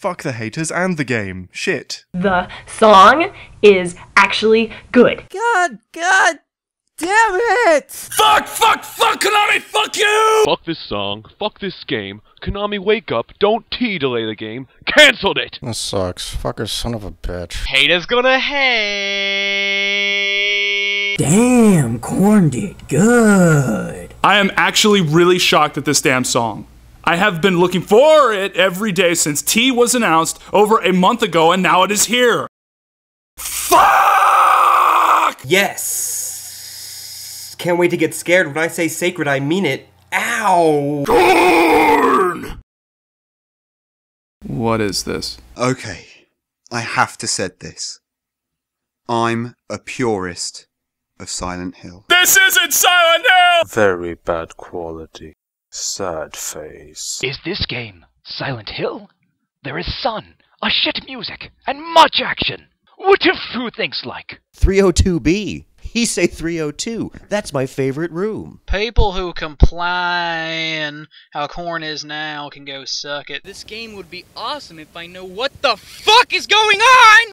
Fuck the haters and the game. Shit. The song is actually good. God, God damn it! Fuck, fuck, fuck, Konami, fuck you! Fuck this song. Fuck this game. Konami, wake up. Don't T delay the game. Cancelled it! This sucks. Fucker son of a bitch. Haters gonna hate. Damn, Korn did good. I am actually really shocked at this damn song. I have been looking for it every day since T was announced over a month ago, and now it is here. Fuck! Yes! Can't wait to get scared. When I say sacred, I mean it. Ow! Korn! What is this? Okay, I have to said this. I'm a purist of Silent Hill. This isn't Silent Hill! Very bad quality. Sad face. Is this game Silent Hill? There is sun, a shit music, and much action. What if who thinks like? 302B. He say 302. That's my favorite room. People who complain how Korn is now can go suck it. This game would be awesome if I know what the fuck is going on!